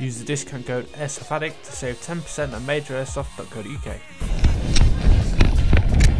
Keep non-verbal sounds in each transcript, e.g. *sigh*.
Use the discount code AirsoftAddict to save 10% at majorAirsoft.co.uk.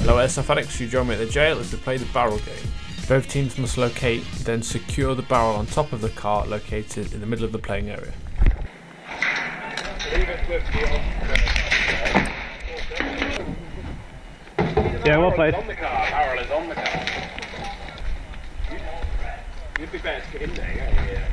Hello Airsoft Addicts, you join me at the Gaol as we play the barrel game. Both teams must locate, then secure the barrel on top of the car located in the middle of the playing area. Yeah, well played. on the car, barrel is on the car. You'd be better to get in there, yeah.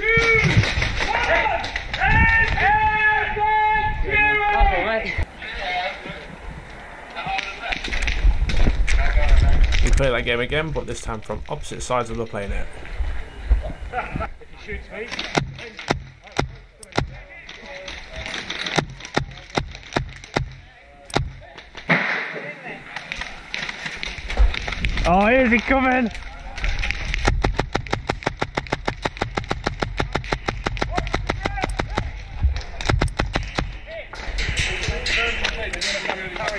We play that game again, but this time from opposite sides of the playing area. Oh, here's he coming.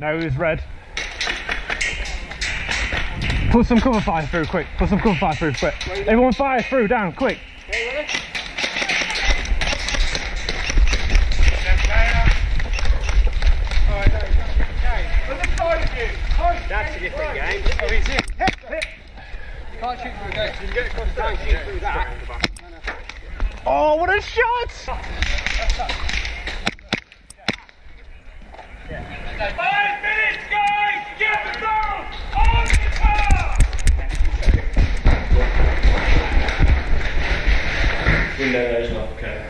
No, it was red. Put some cover fire through, quick. Put some cover fire through, quick. Everyone fire through, down, quick. That's a different game. Oh, is it? Can't shoot through that. You can get across Can't shoot through that. Oh, what a shot! Five minutes, guys! Get the barrel on the car! Not okay.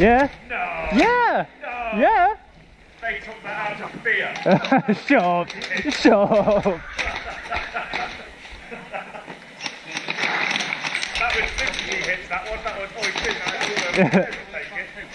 Yeah? No! Yeah! No! Yeah! They took that out of fear. Shut up! Shut up! That was 50 hits, that one. That was, oh, did that. *laughs*